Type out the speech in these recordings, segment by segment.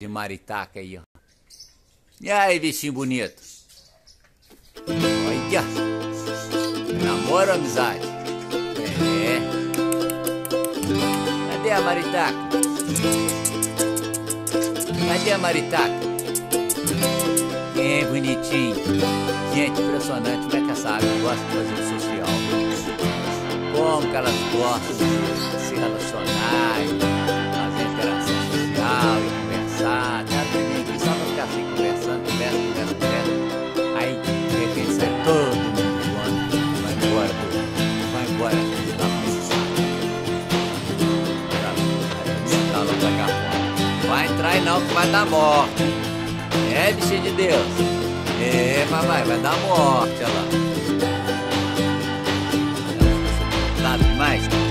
de maritaca aí, ó. E aí, bichinho bonito? Olha! Namoro ou amizade? É. Cadê a maritaca? Cadê a maritaca? É bonitinho. Gente, impressionante como é que essa água gosta de fazer o social. Como que elas gostam de se relacionar, Vai não, que vai dar morte. É, bichinho de Deus. É, papai, vai dar morte, olha lá. Nada demais?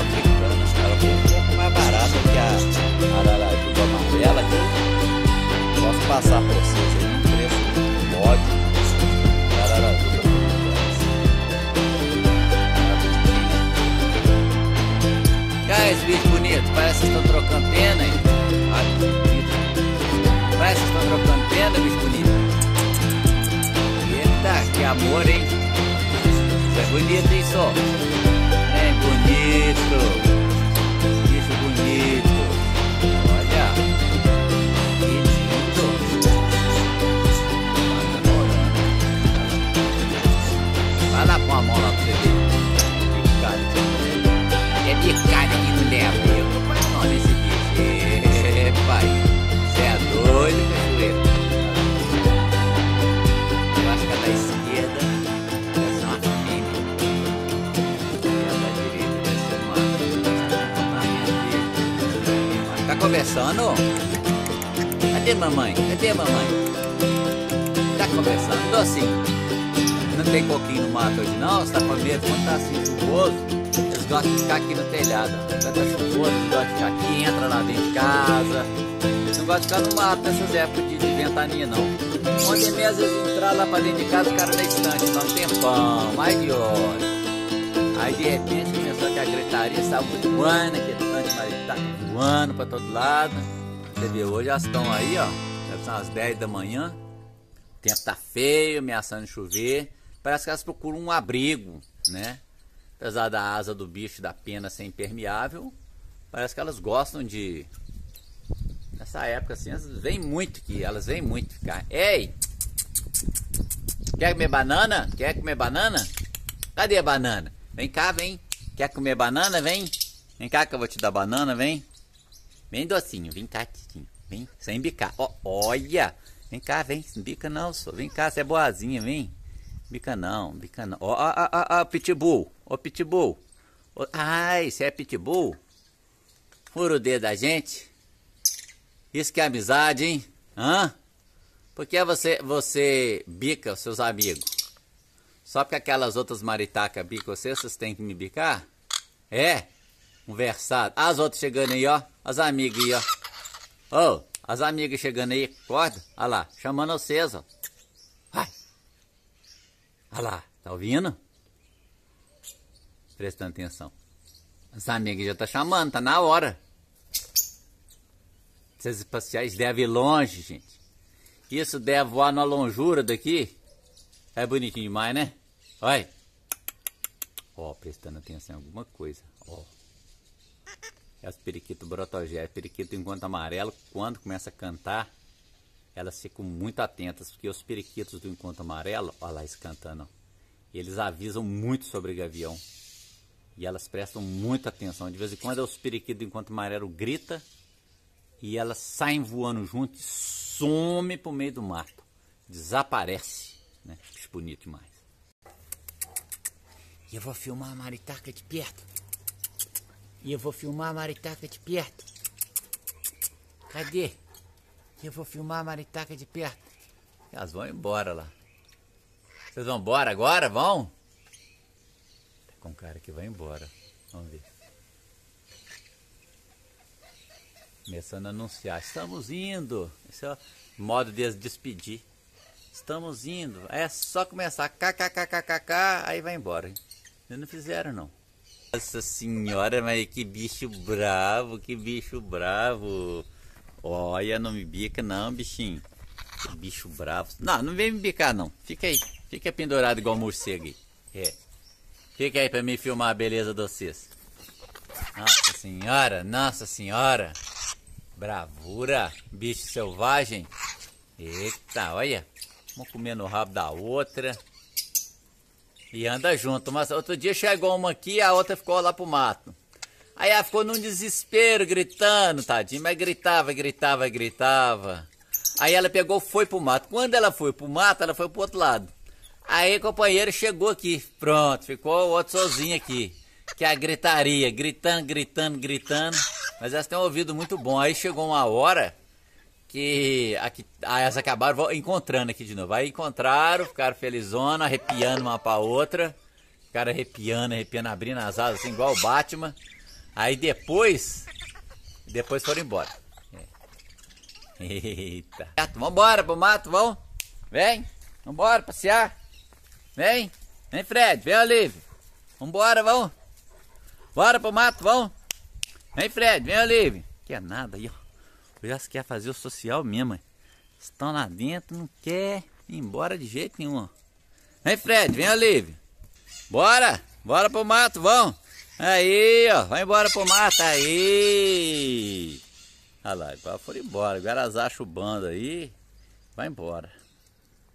Africana. Ela foi um pouco mais barata que a ararajuba amarela. Posso passar pra vocês aí um preço ótimo. Ararajuba Cara, esse bicho bonito, parece que estão trocando pena, hein? Bonito. Parece que estão trocando pena, bicho bonito. Eita, que amor, hein? Isso é bonito, hein, só? É bonito. Bicho bonito. Olha. Que lindo. Vai lá com a mão lá pra você ver. Que cara. É conversando? Cadê mamãe? Cadê mamãe? Tá conversando? Tô assim. Não tem coquinho no mato hoje não? Você tá com medo? Quando tá assim chuvoso, eles gostam de ficar aqui no telhado. Quando tá chuvoso, eles gostam de ficar aqui, entra lá dentro de casa. Eles não gostam de ficar no mato nessas épocas de, de ventania não. Ontem mesmo às vezes entrar lá pra dentro de casa, o cara na estante, dá um tempão, mais de hora. Aí de repente aquela gritaria, saiu voando, aquele tanto de maritaca voando pra todo lado. Você viu, hoje elas estão aí, ó. Já são as 10 da manhã. O tempo tá feio, ameaçando chover. Parece que elas procuram um abrigo, né? Apesar da asa do bicho da pena ser impermeável, parece que elas gostam de. Nessa época assim, elas vêm muito aqui, elas vêm muito ficar. Ei! Quer comer banana? Quer comer banana? Cadê a banana? Vem cá, vem. Quer comer banana? Vem. Vem cá que eu vou te dar banana, vem. Vem docinho, vem cá, Titinho. Vem, sem bicar. Ó, olha! Vem cá, vem. Bica não, só. Vem cá, você é boazinha, vem. Bica não, bica não. Ó, ó, ó, ó, pitbull. Ó, pitbull. Ó, ai, você é pitbull? Fura o dedo da gente. Isso que é amizade, hein? Hã? Por que você, você bica os seus amigos? Só porque aquelas outras maritacas bicam você, vocês têm que me bicar? É? Conversado. As outras chegando aí, ó. As amigas aí, ó. Ô, oh, as amigas chegando aí, acorda. Olha lá, chamando vocês, ó. Vai. Olha lá, tá ouvindo? Prestando atenção. As amigas já tá chamando, tá na hora. Esses espaciais devem ir longe, gente. Isso deve voar na longura daqui. É bonitinho demais, né? Olha. Ó, prestando atenção em alguma coisa. Ó. É as periquitos brotogé. Periquito enquanto amarelo, quando começa a cantar, elas ficam muito atentas, porque os periquitos do enquanto amarelo, olha lá eles cantando, eles avisam muito sobre gavião. E elas prestam muita atenção. De vez em quando os periquitos do enquanto amarelo grita e elas saem voando junto e some pro meio do mato. Desaparece. Né? Bonito demais. E eu vou filmar a maritaca de perto. E eu vou filmar a maritaca de perto. Cadê? Eu vou filmar a maritaca de perto. Elas vão embora lá. Vocês vão embora agora? Vão? Tá com cara que vai embora. Vamos ver. Começando a anunciar. Estamos indo. Esse é o modo de despedir. Estamos indo. É só começar. KKKKK. Aí vai embora. Não fizeram, não. Nossa senhora, mas que bicho bravo. Que bicho bravo. Olha, não me bica não, bichinho. Que bicho bravo. Não, não vem me bicar, não. Fica aí. Fica pendurado igual morcego aí. É. Fica aí pra mim filmar a beleza de vocês. Nossa senhora, nossa senhora. Bravura, bicho selvagem. Eita, olha. Uma comendo o rabo da outra. E anda junto. Mas outro dia chegou uma aqui a outra ficou lá pro mato. Aí ela ficou num desespero, gritando, tadinho. Mas gritava, gritava, gritava. Aí ela pegou, foi pro mato. Quando ela foi pro mato, ela foi pro outro lado. Aí companheiro chegou aqui, pronto, ficou o outro sozinho aqui. Que é a gritaria, gritando, gritando, gritando. Mas elas têm um ouvido muito bom. Aí chegou uma hora que aqui, aí elas acabaram encontrando aqui de novo. Aí encontraram, ficaram felizona, arrepiando uma pra outra. Ficaram arrepiando, arrepiando, abrindo as asas assim, igual o Batman. Aí depois, depois foram embora. É. Eita. Vambora pro mato, vamos? Vem, vambora passear. Vem, vem Fred, vem Olívio. Vambora, vamos. Bora pro mato, vamos. Vem Fred, vem Olívio. Quer nada aí, ó. O já quer fazer o social mesmo. Estão lá dentro, não quer ir embora de jeito nenhum. Vem Fred, vem Olívio. Bora, bora pro mato, vamos. Aí, ó, vai embora pro mato, aí. Olha lá, foram embora. Agora as acham o bando aí, vai embora.